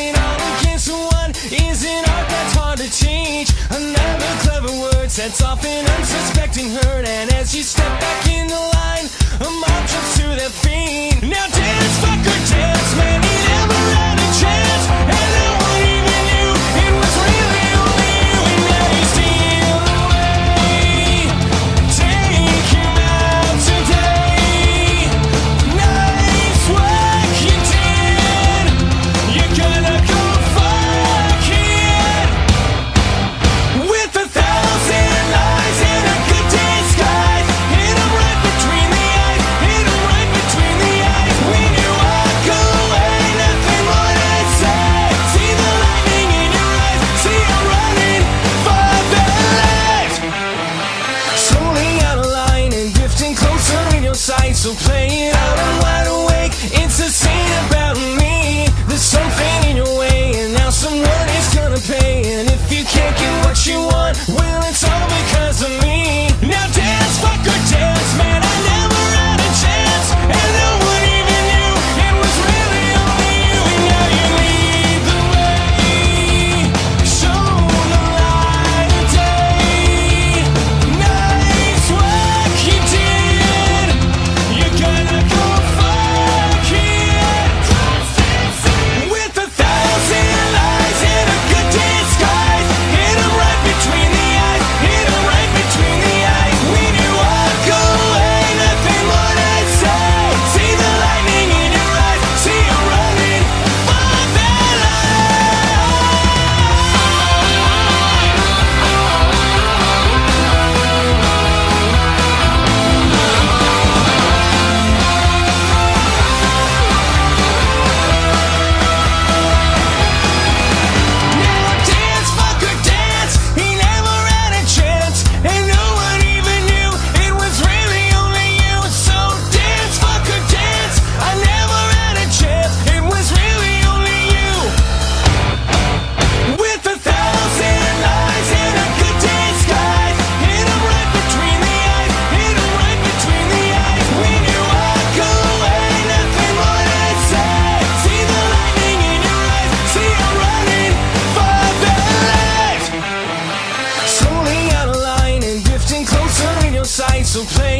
Playing all against one is an art that's hard to change. Another clever word sets off an unsuspecting hurt, and as you step back in the line, a mob trips So play So play